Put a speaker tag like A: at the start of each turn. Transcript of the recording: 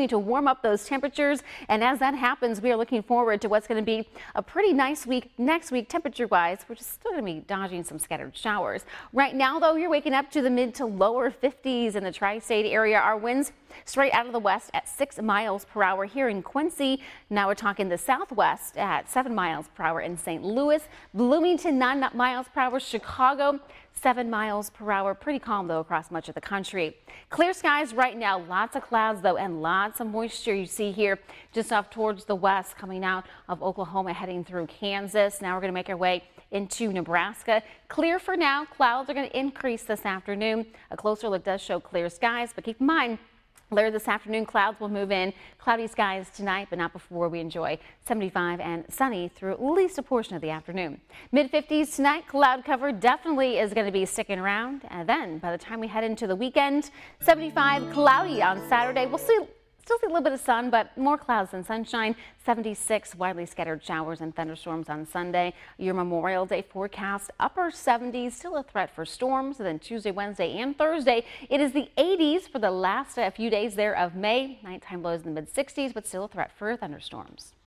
A: continuing to warm up those temperatures. And as that happens, we are looking forward to what's going to be a pretty nice week next week temperature wise. We're just still going to be dodging some scattered showers. Right now, though, you're waking up to the mid to lower 50s in the tri-state area. Our winds straight out of the west at 6 miles per hour here in Quincy. Now we're talking the southwest at 7 miles per hour in St. Louis, Bloomington 9 miles per hour, Chicago 7 miles per hour. Pretty calm though across much of the country. Clear skies right now. Lots of clouds though and lots of moisture you see here just off towards the west coming out of Oklahoma heading through Kansas. Now we're going to make our way into Nebraska. Clear for now. Clouds are going to increase this afternoon. A closer look does show clear skies, but keep in mind Later this afternoon, clouds will move in. Cloudy skies tonight, but not before we enjoy 75 and sunny through at least a portion of the afternoon. Mid 50s tonight, cloud cover definitely is going to be sticking around. And then by the time we head into the weekend, 75 cloudy on Saturday. We'll see Still see a little bit of sun, but more clouds than sunshine. 76 widely scattered showers and thunderstorms on Sunday. Your Memorial Day forecast upper 70s, still a threat for storms. And then Tuesday, Wednesday, and Thursday, it is the 80s for the last uh, few days there of May. Nighttime lows in the mid 60s, but still a threat for thunderstorms.